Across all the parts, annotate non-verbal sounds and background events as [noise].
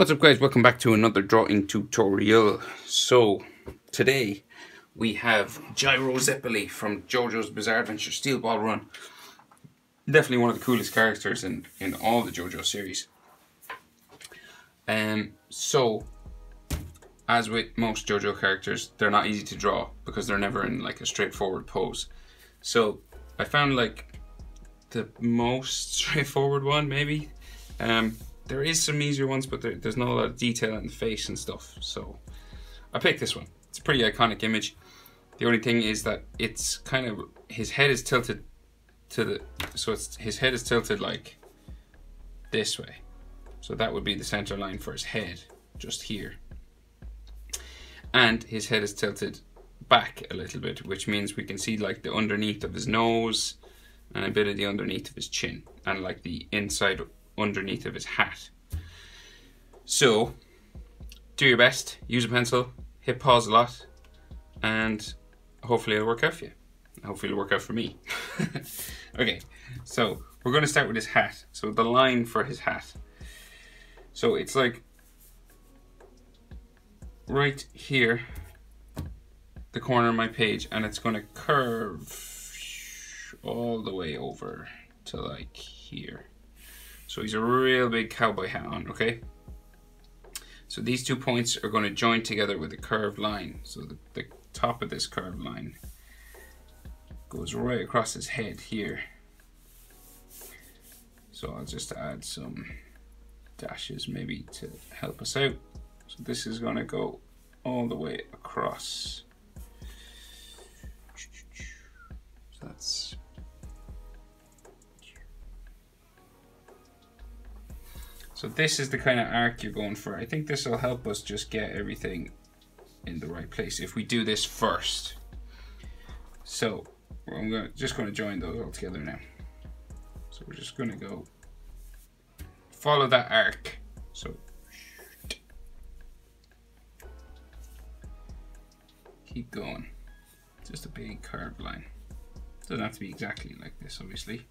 What's up guys, welcome back to another drawing tutorial. So, today we have Gyro Zeppeli from JoJo's Bizarre Adventure Steel Ball Run. Definitely one of the coolest characters in, in all the JoJo series. Um, so, as with most JoJo characters, they're not easy to draw because they're never in like a straightforward pose. So, I found like the most [laughs] straightforward one maybe. Um, there is some easier ones, but there, there's not a lot of detail in the face and stuff. So I picked this one. It's a pretty iconic image. The only thing is that it's kind of his head is tilted to the so it's his head is tilted like this way. So that would be the center line for his head, just here. And his head is tilted back a little bit, which means we can see like the underneath of his nose and a bit of the underneath of his chin and like the inside underneath of his hat. So, do your best, use a pencil, hit pause a lot, and hopefully it'll work out for you. Hopefully it'll work out for me. [laughs] okay, so we're going to start with his hat. So the line for his hat. So it's like right here, the corner of my page, and it's going to curve all the way over to like here. So he's a real big cowboy hat on, okay? So these two points are going to join together with a curved line. So the, the top of this curved line goes right across his head here. So I'll just add some dashes maybe to help us out. So this is going to go all the way across. So that's So this is the kind of arc you're going for. I think this will help us just get everything in the right place if we do this first. So I'm gonna, just going to join those all together now. So we're just going to go follow that arc. So keep going. Just a big curved line. Doesn't have to be exactly like this, obviously,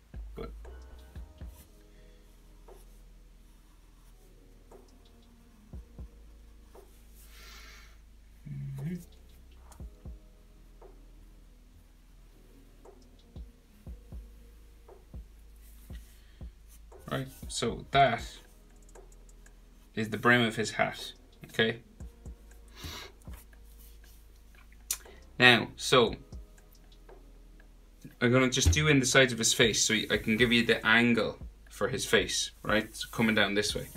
So that is the brim of his hat, okay? Now, so I'm gonna just do in the sides of his face so I can give you the angle for his face, right? So coming down this way.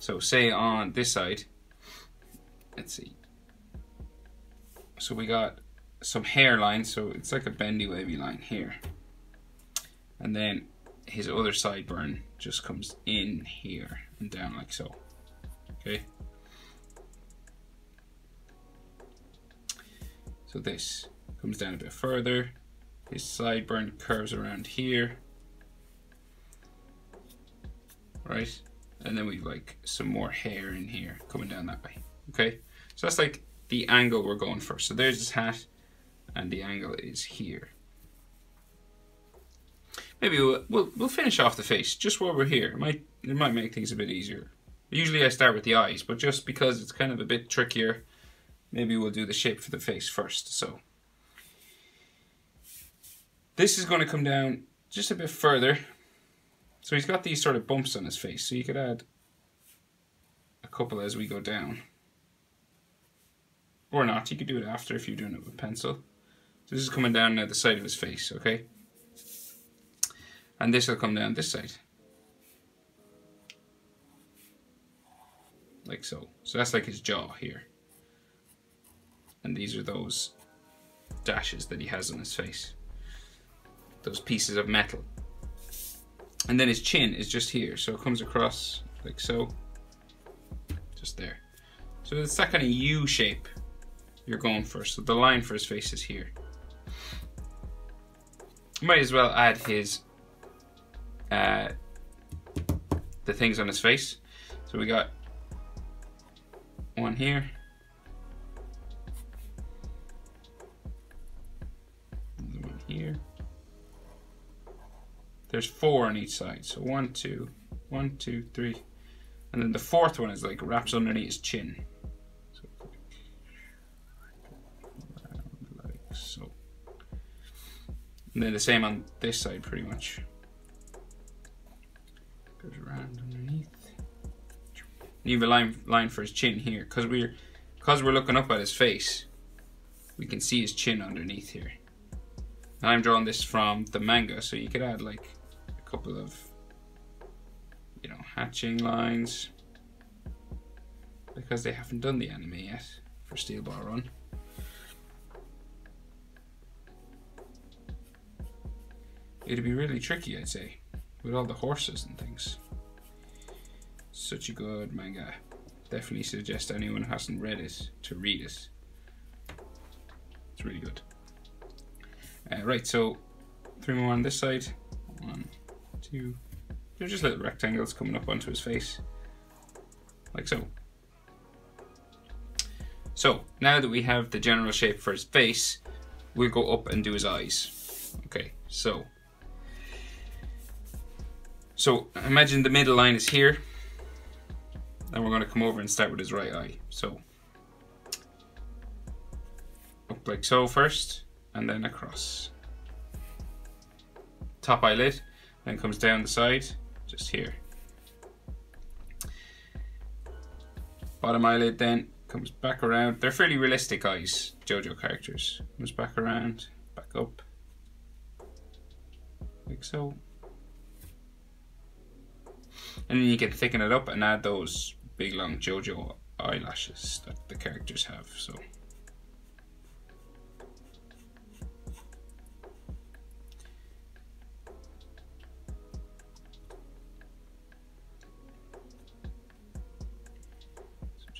So say on this side, let's see. So we got some hairline, so it's like a bendy wavy line here. And then his other sideburn just comes in here and down like so. Okay. So this comes down a bit further. His sideburn curves around here. Right? And then we've like some more hair in here coming down that way. Okay? So that's like the angle we're going for. So there's his hat and the angle is here. Maybe we'll, we'll, we'll finish off the face just while we're here. It might, it might make things a bit easier. Usually I start with the eyes, but just because it's kind of a bit trickier, maybe we'll do the shape for the face first. So this is going to come down just a bit further. So he's got these sort of bumps on his face, so you could add a couple as we go down. Or not, you could do it after if you're doing it with pencil. So this is coming down now the side of his face, okay? And this will come down this side. Like so. So that's like his jaw here. And these are those dashes that he has on his face. Those pieces of metal. And then his chin is just here. So it comes across like so. Just there. So it's that kind of U shape you're going for. So the line for his face is here. Might as well add his uh, the things on his face. So we got one here. One here. There's four on each side. So one, two, one, two, three. And then the fourth one is like wraps underneath his chin. So, like so. And then the same on this side pretty much. Goes around underneath. Have a line line for his chin here, because we're because we're looking up at his face. We can see his chin underneath here. And I'm drawing this from the manga, so you could add like a couple of you know hatching lines because they haven't done the anime yet for Steel Ball Run. It'd be really tricky, I'd say, with all the horses and things. Such a good manga. Definitely suggest anyone who hasn't read it to read it. It's really good. Uh, right, so three more on this side. One, two. They're just little rectangles coming up onto his face, like so. So now that we have the general shape for his face, we'll go up and do his eyes. Okay, so so imagine the middle line is here. Then we're going to come over and start with his right eye. So up like so first, and then across. Top eyelid, then comes down the side, just here. Bottom eyelid then comes back around. They're fairly realistic eyes, JoJo characters. Comes back around, back up, like so. And then you can thicken it up and add those big long JoJo eyelashes that the characters have. So.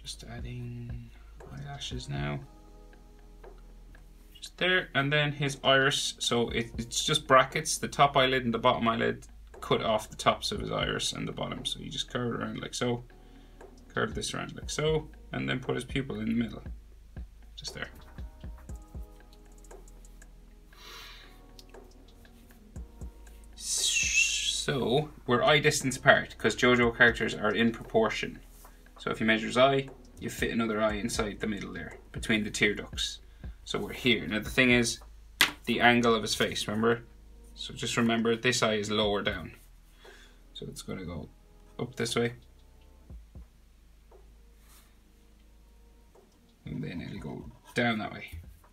just adding eyelashes now. Just there, and then his iris. So it, it's just brackets, the top eyelid and the bottom eyelid cut off the tops of his iris and the bottom. So you just curve it around like so, curve this around like so, and then put his pupil in the middle, just there. So we're eye distance apart because JoJo characters are in proportion. So if you measure his eye, you fit another eye inside the middle there, between the tear ducts. So we're here. Now the thing is, the angle of his face, remember? So just remember this eye is lower down. So it's going to go up this way. And then it'll go down that way.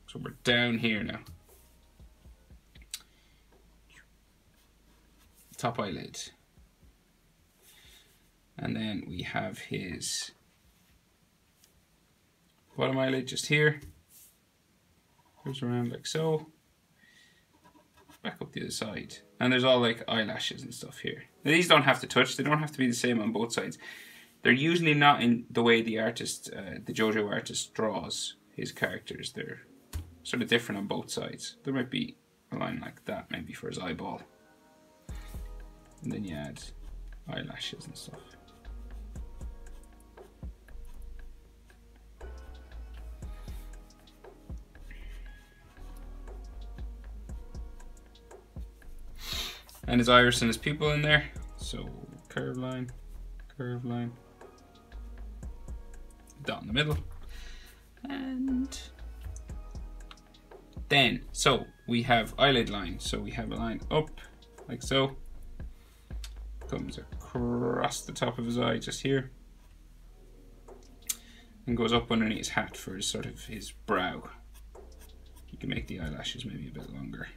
So we're down here now. Top eyelid. And then we have his bottom eyelid just here. Goes around like so back up the other side. And there's all like eyelashes and stuff here. Now, these don't have to touch, they don't have to be the same on both sides. They're usually not in the way the artist, uh, the JoJo artist draws his characters. They're sort of different on both sides. There might be a line like that maybe for his eyeball. And then you add eyelashes and stuff. And his iris and his pupil in there. So curve line, curve line, dot in the middle, and then so we have eyelid line. So we have a line up like so, comes across the top of his eye just here, and goes up underneath his hat for his, sort of his brow. You can make the eyelashes maybe a bit longer.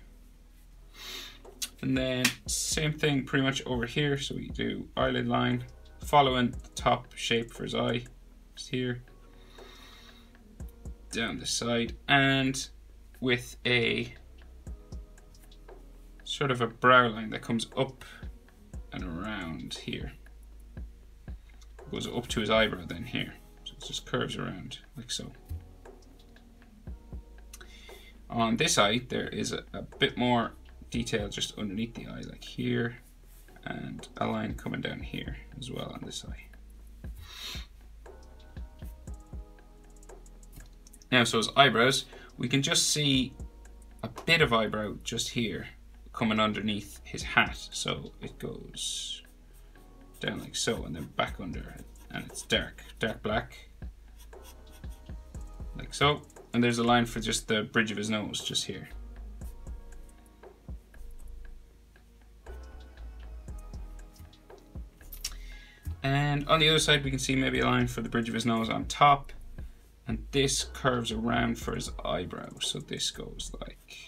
And then same thing pretty much over here. So we do eyelid line, following the top shape for his eye, just here, down the side, and with a sort of a brow line that comes up and around here. Goes up to his eyebrow then here. So it just curves around like so. On this eye, there is a, a bit more detail just underneath the eye, like here, and a line coming down here as well on this eye. Now, so his eyebrows, we can just see a bit of eyebrow just here coming underneath his hat. So it goes down like so and then back under and it's dark, dark black, like so. And there's a line for just the bridge of his nose, just here. And on the other side, we can see maybe a line for the bridge of his nose on top. And this curves around for his eyebrow. So this goes like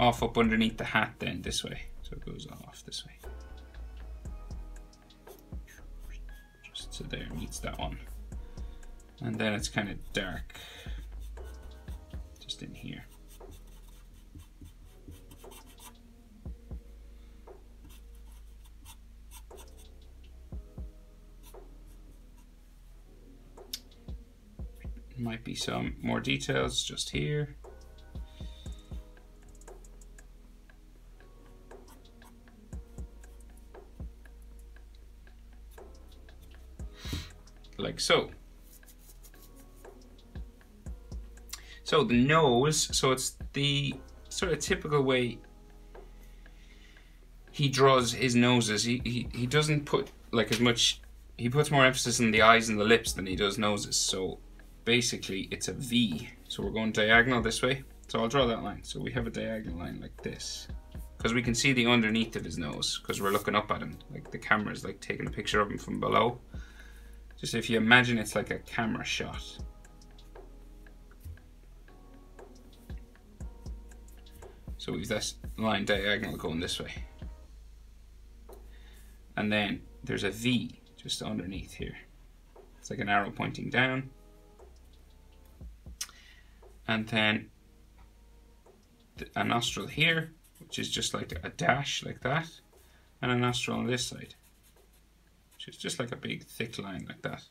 off up underneath the hat then this way. So it goes off this way. Just so there meets that one. And then it's kind of dark just in here. Might be some more details just here. Like so. So the nose, so it's the sort of typical way he draws his noses. He, he, he doesn't put like as much, he puts more emphasis on the eyes and the lips than he does noses. So basically it's a V. So we're going diagonal this way. So I'll draw that line. So we have a diagonal line like this. Because we can see the underneath of his nose because we're looking up at him. Like the camera is like taking a picture of him from below. Just if you imagine it's like a camera shot. So we've this line diagonal going this way. And then there's a V just underneath here. It's like an arrow pointing down and then a nostril here, which is just like a dash like that, and a nostril on this side, which is just like a big thick line like that.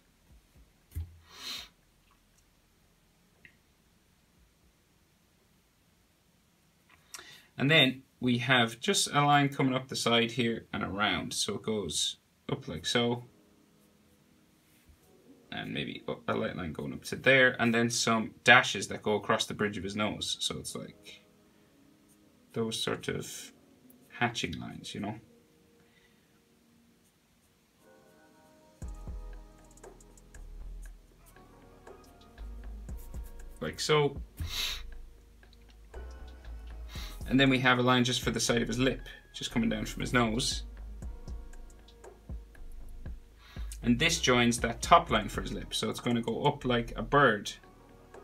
And then we have just a line coming up the side here and around, so it goes up like so, and maybe a light line going up to there, and then some dashes that go across the bridge of his nose. So it's like those sort of hatching lines, you know. Like so. And then we have a line just for the side of his lip, just coming down from his nose. And this joins that top line for his lip. So it's going to go up like a bird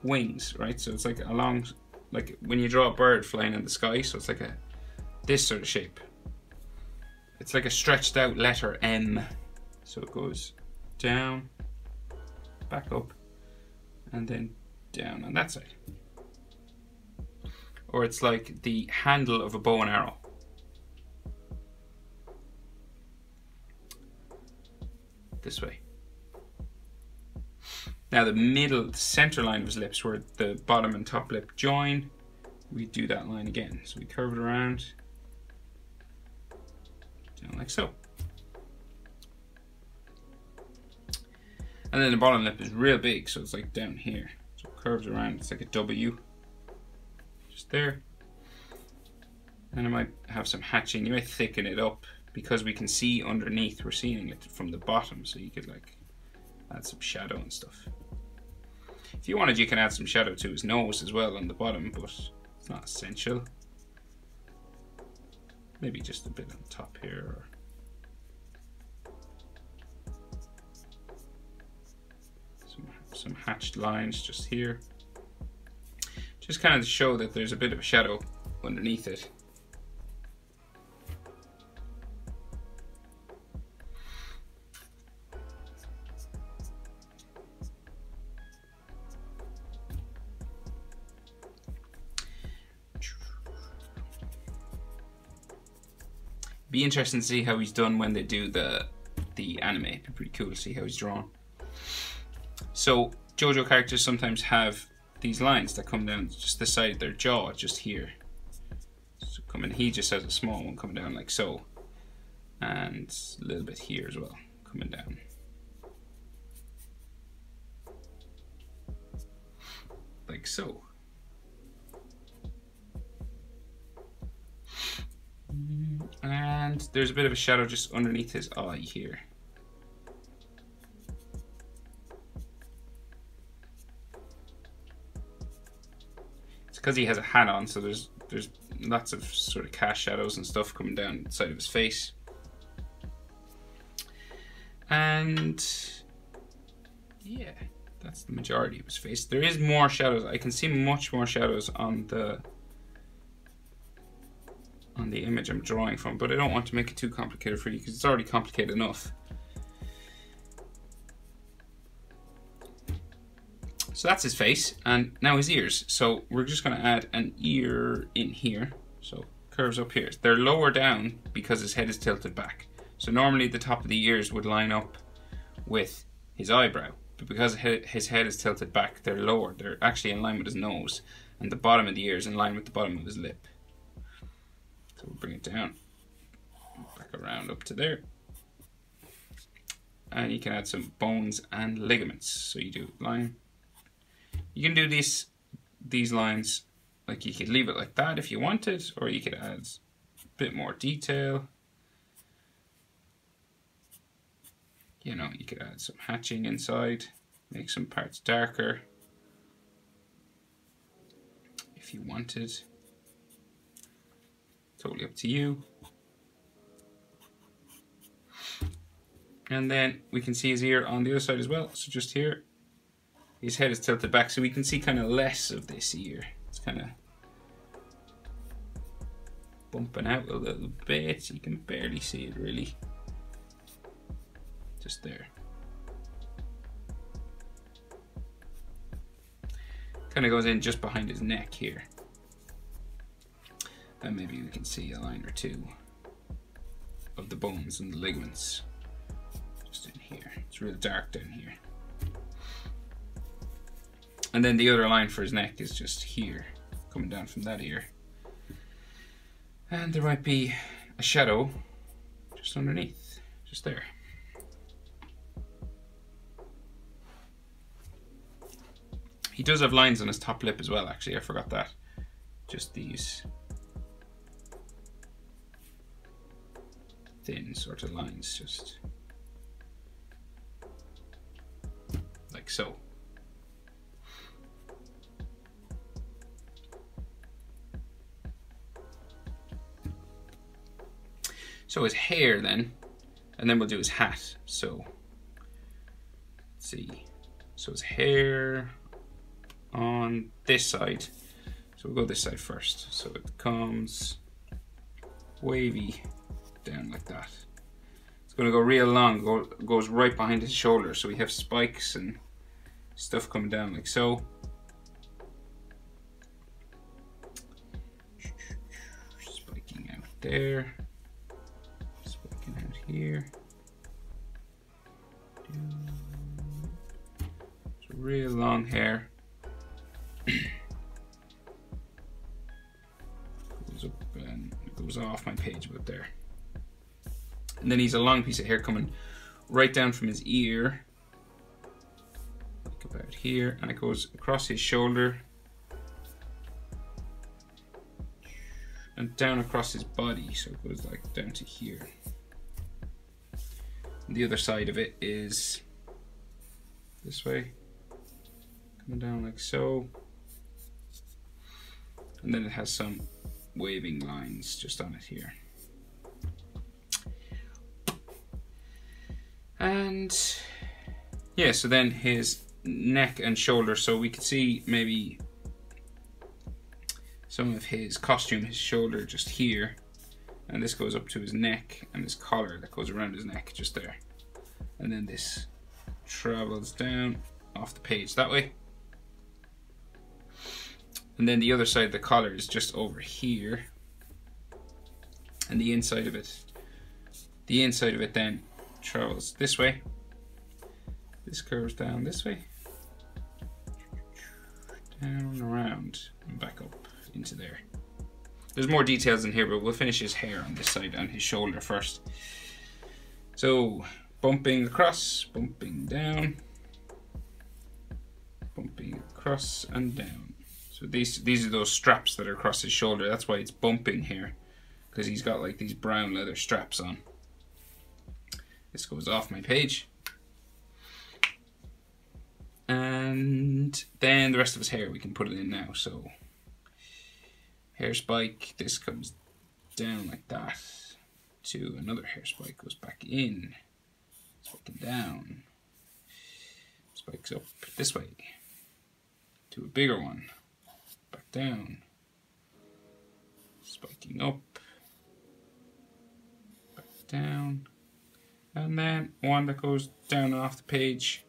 wings, right? So it's like along, like when you draw a bird flying in the sky. So it's like a, this sort of shape. It's like a stretched out letter M. So it goes down, back up, and then down on that side. Or it's like the handle of a bow and arrow. This way. Now the middle, the center line of his lips where the bottom and top lip join, we do that line again. So we curve it around, down like so. And then the bottom lip is real big, so it's like down here. So it curves around, it's like a W, just there. And I might have some hatching, you might thicken it up because we can see underneath, we're seeing it from the bottom, so you could like add some shadow and stuff. If you wanted, you can add some shadow to his nose as well on the bottom, but it's not essential. Maybe just a bit on top here. Some, some hatched lines just here. Just kind of to show that there's a bit of a shadow underneath it. Be interesting to see how he's done when they do the the anime. It'd be pretty cool to see how he's drawn. So JoJo characters sometimes have these lines that come down just the side of their jaw, just here. So coming, he just has a small one coming down like so, and a little bit here as well, coming down. Like so. and there's a bit of a shadow just underneath his eye here. It's because he has a hat on, so there's there's lots of sort of cast shadows and stuff coming down the side of his face. And yeah, that's the majority of his face. There is more shadows. I can see much more shadows on the on the image I'm drawing from, but I don't want to make it too complicated for you because it's already complicated enough. So that's his face, and now his ears. So we're just going to add an ear in here. So curves up here. They're lower down because his head is tilted back. So normally the top of the ears would line up with his eyebrow, but because his head is tilted back, they're lower. They're actually in line with his nose, and the bottom of the ear is in line with the bottom of his lip. So we'll bring it down, back around up to there. And you can add some bones and ligaments. So you do line, you can do these these lines like you could leave it like that if you wanted, or you could add a bit more detail. You know, you could add some hatching inside, make some parts darker if you wanted. Totally up to you. And then we can see his ear on the other side as well. So just here, his head is tilted back so we can see kind of less of this ear. It's kind of bumping out a little bit. You can barely see it really. Just there. Kind of goes in just behind his neck here. And maybe we can see a line or two of the bones and the ligaments just in here. It's real dark down here. And then the other line for his neck is just here, coming down from that ear. And there might be a shadow just underneath, just there. He does have lines on his top lip as well, actually, I forgot that. Just these thin sort of lines, just like so. So his hair then, and then we'll do his hat. So, let's see. So his hair on this side. So we'll go this side first. So it comes wavy down like that. It's going to go real long, go, goes right behind his shoulder. So we have spikes and stuff coming down like so. Spiking out there Spiking out here. It's real long hair. [coughs] goes up and it goes off my page about there. And then he's a long piece of hair coming right down from his ear, like about here, and it goes across his shoulder and down across his body, so it goes like down to here the other side of it is this way, coming down like so. And then it has some waving lines just on it here. And yeah, so then his neck and shoulder, so we could see maybe some of his costume, his shoulder just here. And this goes up to his neck and his collar that goes around his neck just there. And then this travels down off the page that way. And then the other side of the collar is just over here. And the inside of it the inside of it then travels this way this curves down this way down around and back up into there there's more details in here, but we'll finish his hair on this side and his shoulder first. So, bumping across, bumping down, bumping across and down. So these these are those straps that are across his shoulder. That's why it's bumping here, because he's got like these brown leather straps on. This goes off my page. And then the rest of his hair we can put it in now. So. Hair spike. This comes down like that. To another hair spike, goes back in, spiking down, spikes up this way. To a bigger one, back down, spiking up, back down, and then one that goes down and off the page.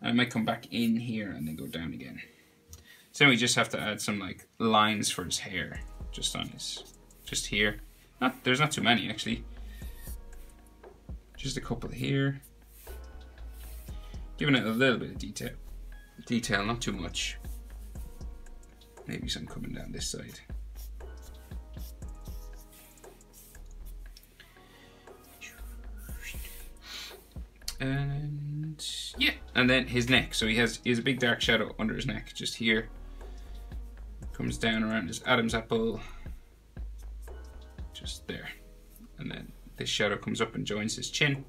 And it might come back in here and then go down again. So we just have to add some like lines for his hair, just on his, just here. Not, there's not too many actually. Just a couple here. Giving it a little bit of detail. Detail, not too much. Maybe some coming down this side. And yeah, and then his neck. So he has he has a big dark shadow under his neck, just here. Comes down around his Adam's apple, just there. And then this shadow comes up and joins his chin,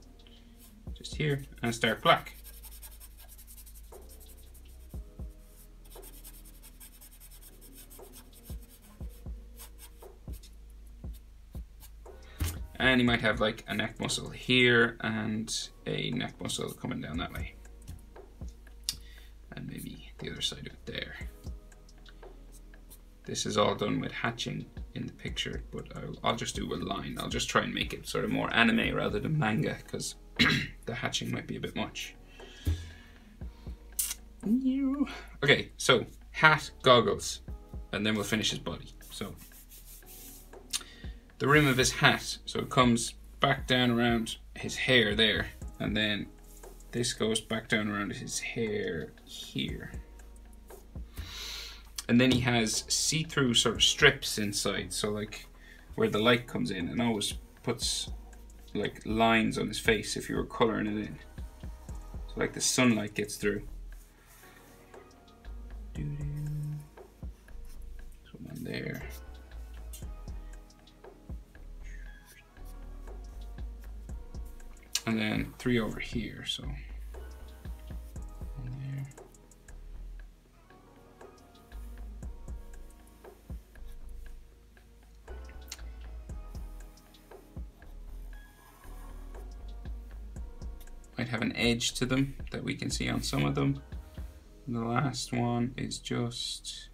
just here, and it's dark black. And he might have like a neck muscle here and a neck muscle coming down that way. And maybe the other side of it there. This is all done with hatching in the picture, but I'll, I'll just do a line. I'll just try and make it sort of more anime rather than manga because [clears throat] the hatching might be a bit much. Okay, so hat, goggles, and then we'll finish his body. So the rim of his hat. So it comes back down around his hair there, and then this goes back down around his hair here. And then he has see-through sort of strips inside, so like where the light comes in, and always puts like lines on his face if you were coloring it in. So like the sunlight gets through. So one there. And then three over here. So. Might have an edge to them that we can see on some of them. And the last one is just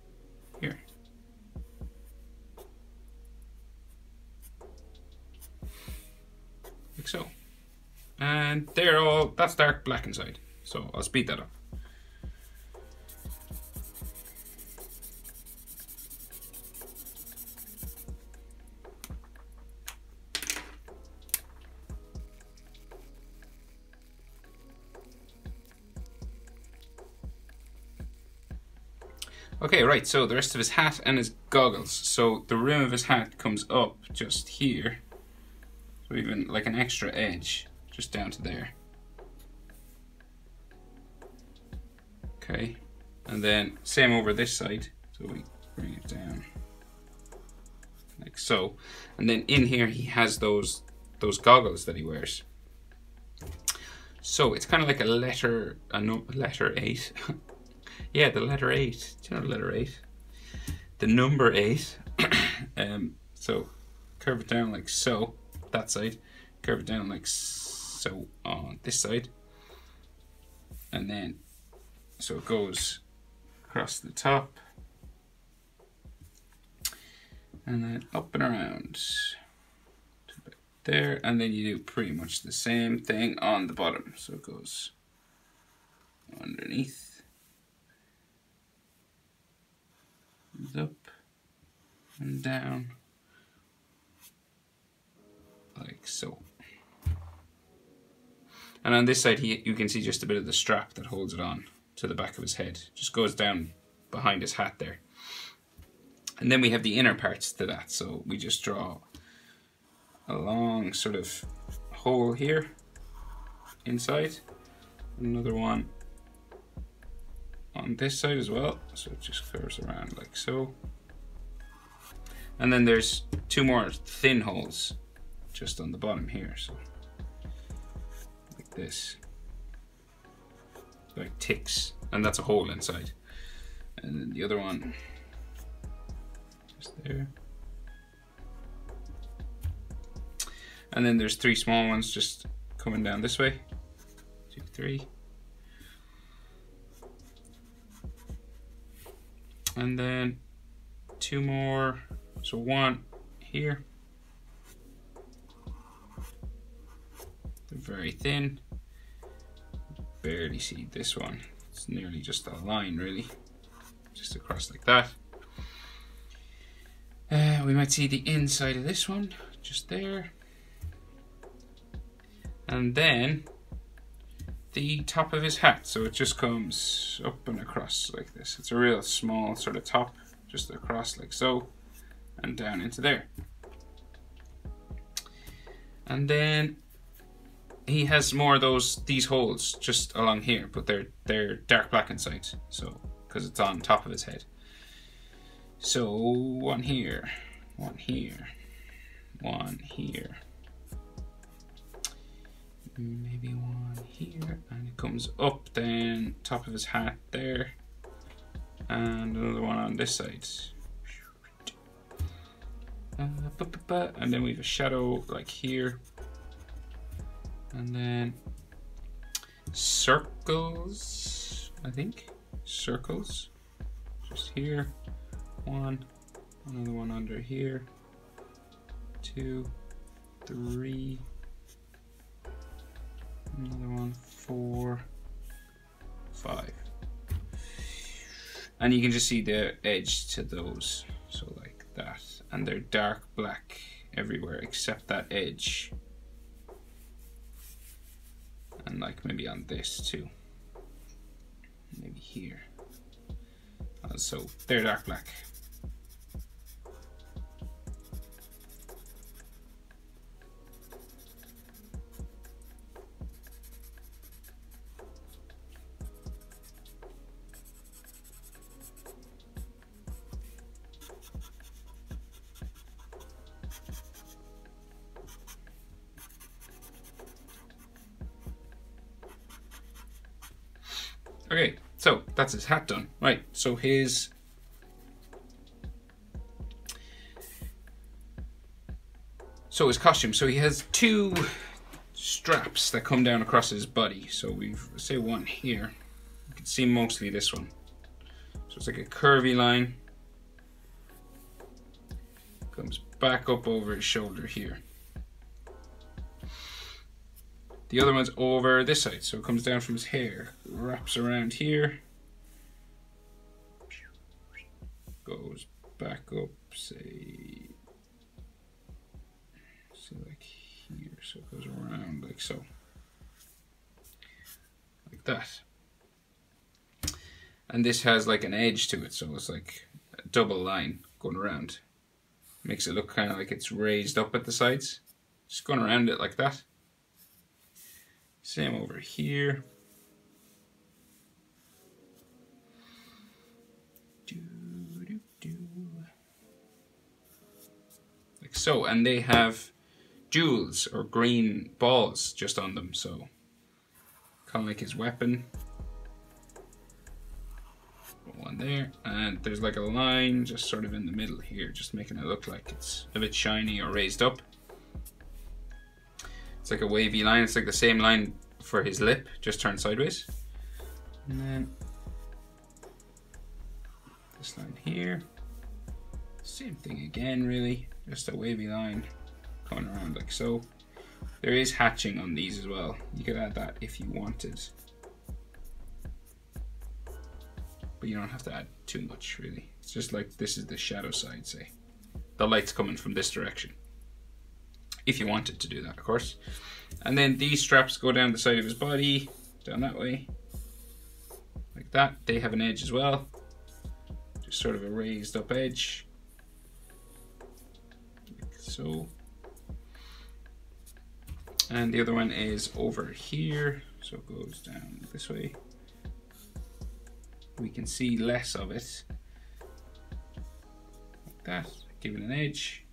they're all, that's dark black inside. So I'll speed that up. Okay, right, so the rest of his hat and his goggles. So the rim of his hat comes up just here. So even like an extra edge just down to there. Okay, and then same over this side. So we bring it down like so. And then in here he has those those goggles that he wears. So it's kind of like a letter, a no, letter eight. [laughs] yeah, the letter eight. Do you know the letter eight? The number eight. [coughs] um, so curve it down like so, that side. Curve it down like so so on this side. And then so it goes across the top. And then up and around. There. And then you do pretty much the same thing on the bottom. So it goes underneath. Up and down. Like so and on this side, he, you can see just a bit of the strap that holds it on to the back of his head. Just goes down behind his hat there. And then we have the inner parts to that. So we just draw a long sort of hole here inside. Another one on this side as well. So it just curves around like so. And then there's two more thin holes just on the bottom here. So this. Like ticks, and that's a hole inside. And then the other one Just there. And then there's three small ones just coming down this way. Two, three. And then two more. So one here. They're very thin. Barely see this one. It's nearly just a line really. Just across like that. Uh, we might see the inside of this one, just there. And then the top of his hat. So it just comes up and across like this. It's a real small sort of top, just across like so, and down into there. And then he has more of those these holes just along here, but they're they're dark black inside. So because it's on top of his head. So one here, one here, one here, maybe one here, and it comes up then top of his hat there, and another one on this side. Uh, and then we have a shadow like here, and then circles, I think, circles, just here, one, another one under here, two, three, another one, four, five. And you can just see the edge to those, so like that. And they're dark black everywhere except that edge. And like maybe on this too. Maybe here. Uh, so they're dark black. That's his hat done. Right, so his So his costume. So he has two straps that come down across his body. So we've say one here. You can see mostly this one. So it's like a curvy line. Comes back up over his shoulder here. The other one's over this side, so it comes down from his hair, wraps around here, goes back up, say, see like here, so it goes around like so, like that. And this has like an edge to it, so it's like a double line going around. Makes it look kind of like it's raised up at the sides. Just going around it like that. Same over here. Like so, and they have jewels or green balls just on them, so kind of like his weapon. One there, and there's like a line just sort of in the middle here, just making it look like it's a bit shiny or raised up. It's like a wavy line. It's like the same line for his lip, just turned sideways. And then this line here. Same thing again, really. Just a wavy line going around like so. There is hatching on these as well. You could add that if you wanted. But you don't have to add too much, really. It's just like this is the shadow side, say. The light's coming from this direction if you wanted to do that, of course. And then these straps go down the side of his body, down that way, like that. They have an edge as well, just sort of a raised up edge, so. And the other one is over here, so it goes down this way. We can see less of it, like that, give it an edge.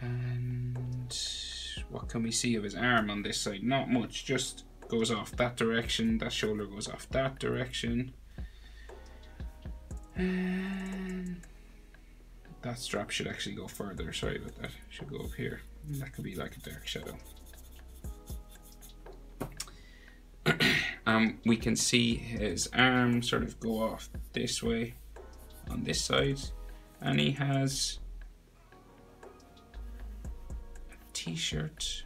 And what can we see of his arm on this side? Not much, just goes off that direction, that shoulder goes off that direction. And that strap should actually go further. Sorry about that. Should go up here. That could be like a dark shadow. [clears throat] um, we can see his arm sort of go off this way on this side, and he has a t-shirt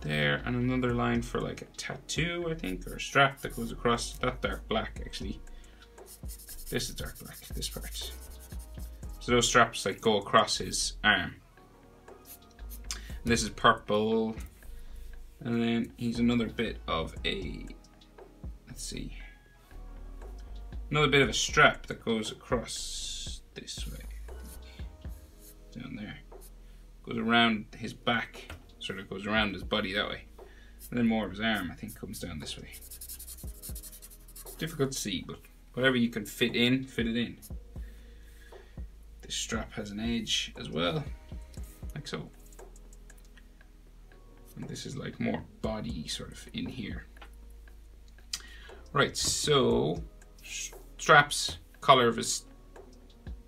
there and another line for like a tattoo I think or a strap that goes across that dark black actually this is dark black this part so those straps like go across his arm and this is purple and then he's another bit of a let's see another bit of a strap that goes across this way down there goes around his back sort of goes around his body that way. And then more of his arm, I think, comes down this way. Difficult to see, but whatever you can fit in, fit it in. Strap has an edge as well, like so. And this is like more body sort of in here. Right, so straps, collar of his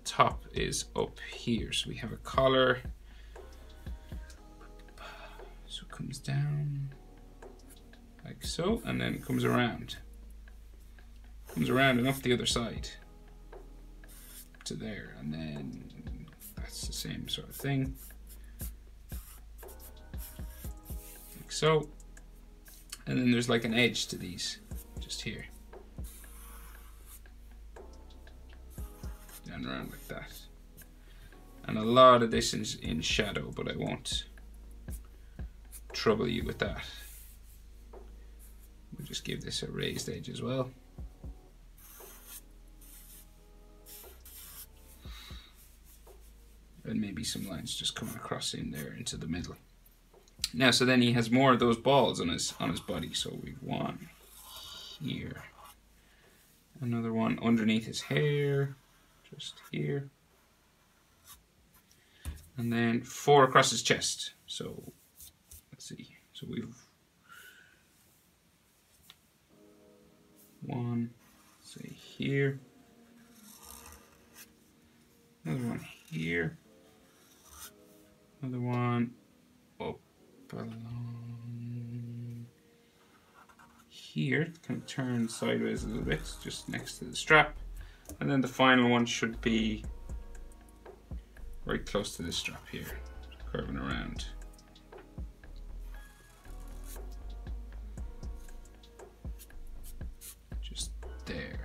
top is up here. So we have a collar So comes down like so, and then comes around. Comes around and off the other side to there, and then that's the same sort of thing. Like so. And then there's like an edge to these, just here. Down around like that. And a lot of this is in shadow, but I won't trouble you with that. We'll just give this a raised edge as well. And maybe some lines just coming across in there into the middle. Now, so then he has more of those balls on his on his body. So we've one here, another one underneath his hair, just here, and then four across his chest. So let's see. So we've one, say here, another one here, another one oh, up along here, kind of turn sideways a little bit, just next to the strap, and then the final one should be right close to this strap here, curving around. Just there.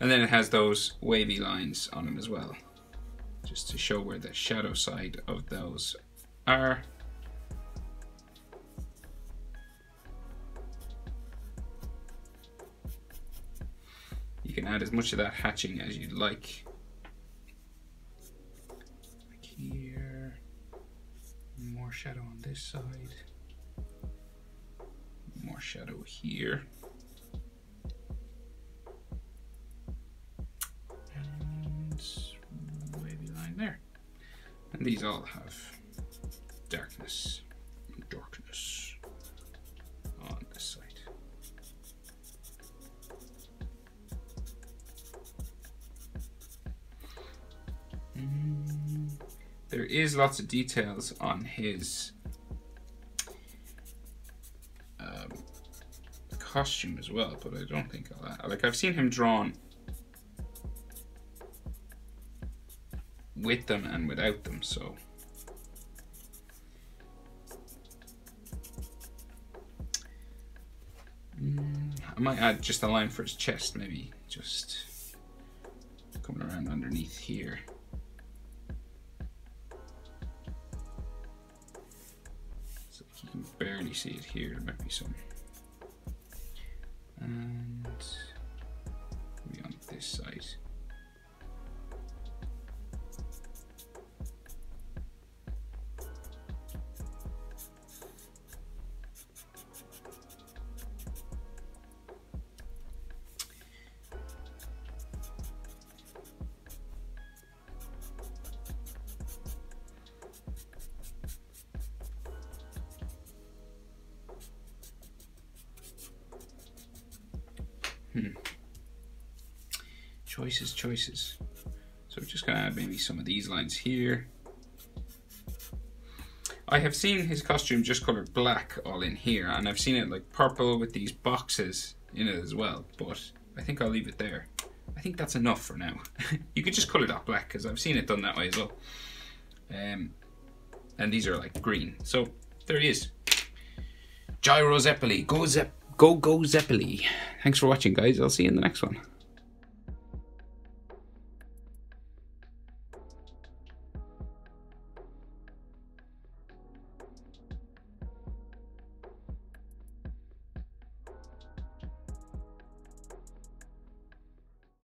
And then it has those wavy lines on it as well, just to show where the shadow side of those are. You can add as much of that hatching as you'd like. Like here, more shadow on this side, more shadow here. And these all have darkness, darkness on this side. Mm, there is lots of details on his um, costume as well, but I don't think I'll, like I've seen him drawn with them and without them, so. Mm, I might add just a line for his chest, maybe just coming around underneath here. So you can barely see it here, there might be some. Hmm. Choices, choices. So we're just gonna add maybe some of these lines here. I have seen his costume just colored black all in here, and I've seen it like purple with these boxes in it as well, but I think I'll leave it there. I think that's enough for now. [laughs] you could just color that black, because I've seen it done that way as well. Um, and these are like green. So there he is. Gyro Zeppeli, go Zeppeli. Go, go Zeppeli. Thanks for watching, guys. I'll see you in the next one.